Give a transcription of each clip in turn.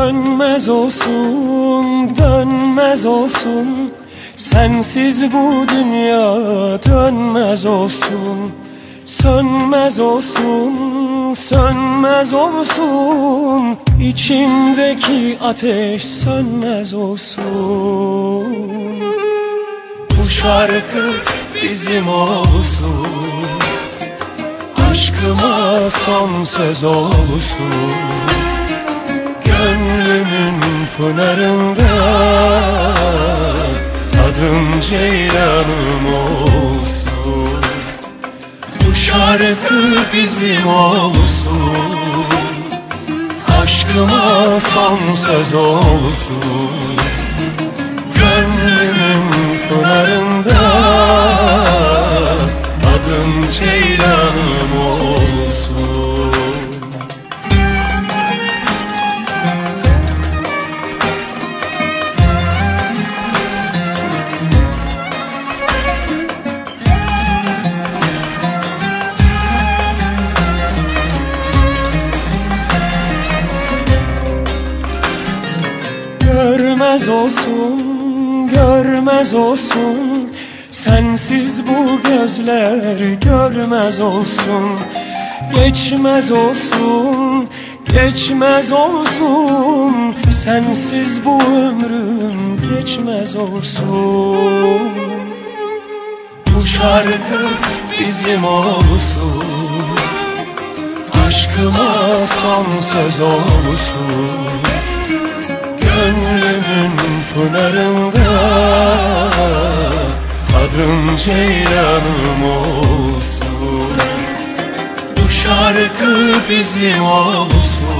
Dönmez olsun, dönmez olsun. Sensiz bu dünya dönmez olsun. Sönmez olsun, sönmez olsun. İçimdeki ateş sönmez olsun. Bu şarkı bizim olsun. Aşkıma son söz olsun Gönlümün pınarında Adım Ceylanım olsun. Bu şarkı bizim olsun. Aşkıma son söz olsun Görmez olsun, görmez olsun. Sensiz bu gözler görmez olsun. Geçmez olsun, geçmez olsun. Sensiz bu ömrüm geçmez olsun. Bu şarkı bizim olsun. Aşkıma son söz olsun Gönlümün pınarında Adım Ceylanım olsun. Bu şarkı bizim olsun.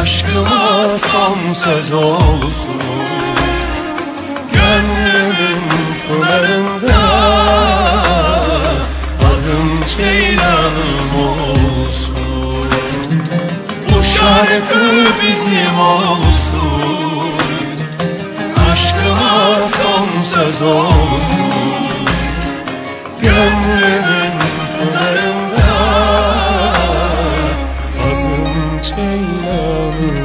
Aşkıma son söz olsun bizim olsun. Aşkına son söz olsun. Gönlümün pınarında Adım Ceylan'ım.